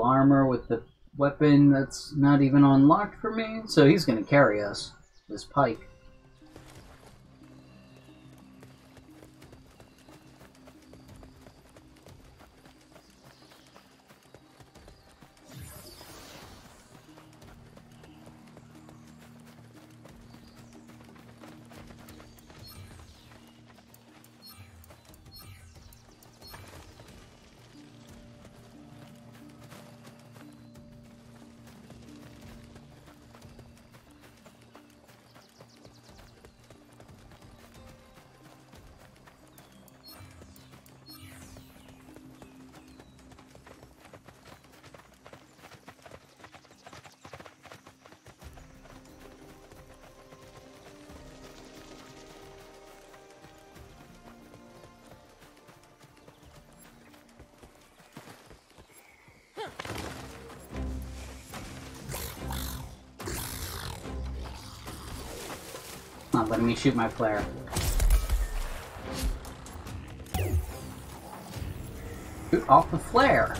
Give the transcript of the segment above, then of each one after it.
armor with the weapon that's not even unlocked for me, so he's gonna carry us. This pike. Not letting me shoot my flare. Shoot off the flare.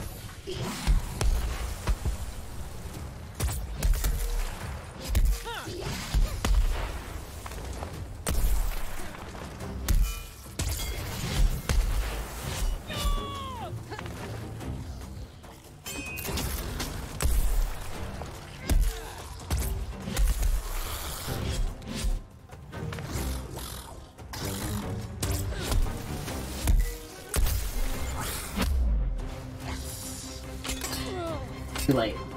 Too late.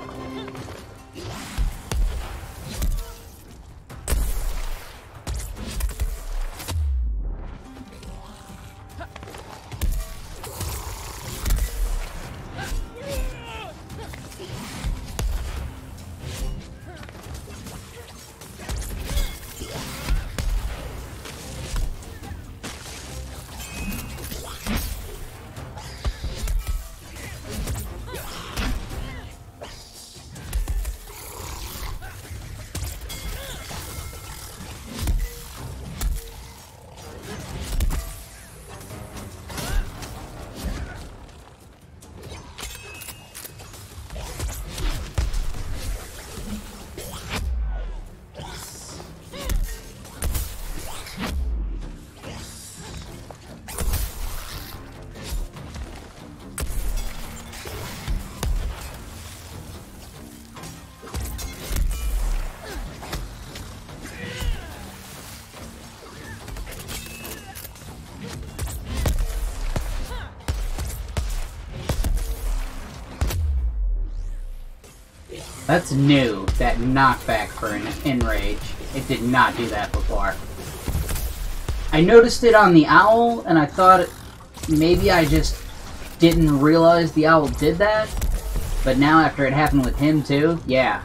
That's new, that knockback for an enrage. It did not do that before. I noticed it on the owl, and I thought maybe I just didn't realize the owl did that. But now after it happened with him too, yeah.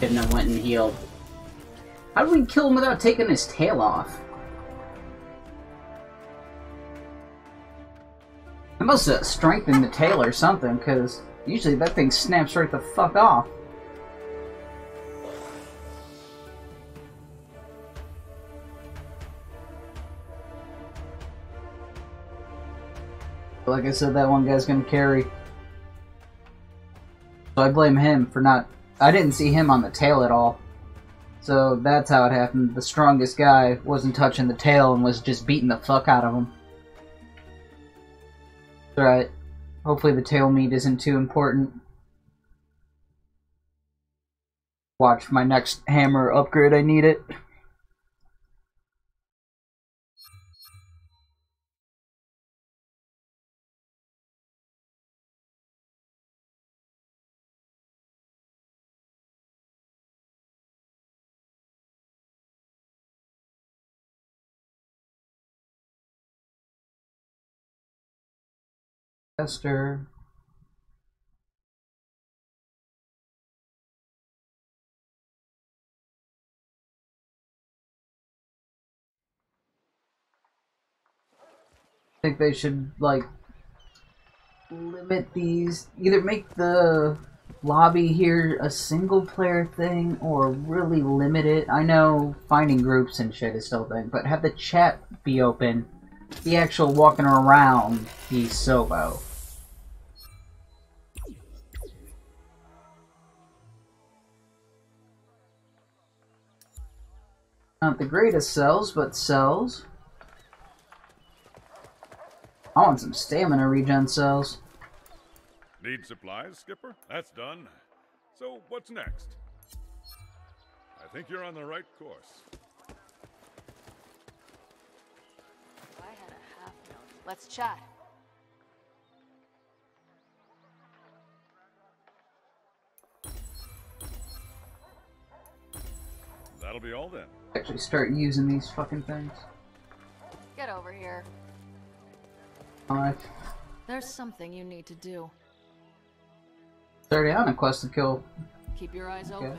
Shouldn't have went and healed. How did we kill him without taking his tail off? I must have strengthened the tail or something, because usually that thing snaps right the fuck off. Like I said, that one guy's gonna carry. So I blame him for not... I didn't see him on the tail at all. So that's how it happened. The strongest guy wasn't touching the tail and was just beating the fuck out of him. Right. Hopefully the tail meat isn't too important. Watch my next hammer upgrade, I need it. Esther. I think they should like limit these either make the lobby here a single player thing or really limit it. I know finding groups and shit is still a thing, but have the chat be open. The actual walking around be solo. Not the greatest cells, but cells. I want some stamina regen cells. Need supplies, Skipper? That's done. So, what's next? I think you're on the right course. I had a half note. Let's chat. That'll be all then. Actually start using these fucking things. Get over here. Alright. There's something you need to do. It's already on a quest to kill. Keep your eyes Okay. open.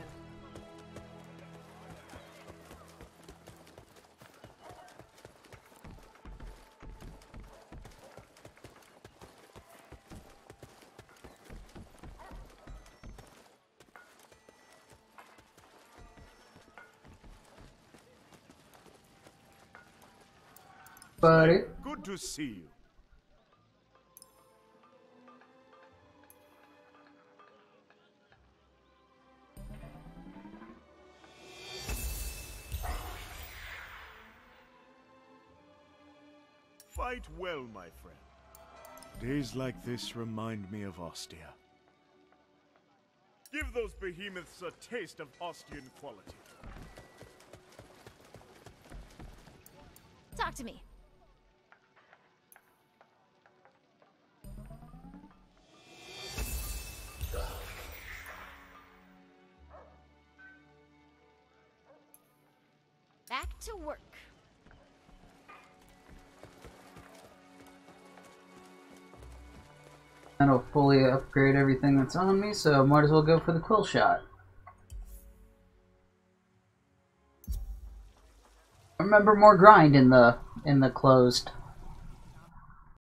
Buddy. Good to see you. Fight well, my friend. Days like this remind me of Ostia. Give those behemoths a taste of Ostian quality. Talk to me. To work. That'll fully upgrade everything that's on me, so might as well go for the Quillshot. Remember more grind in the in the closed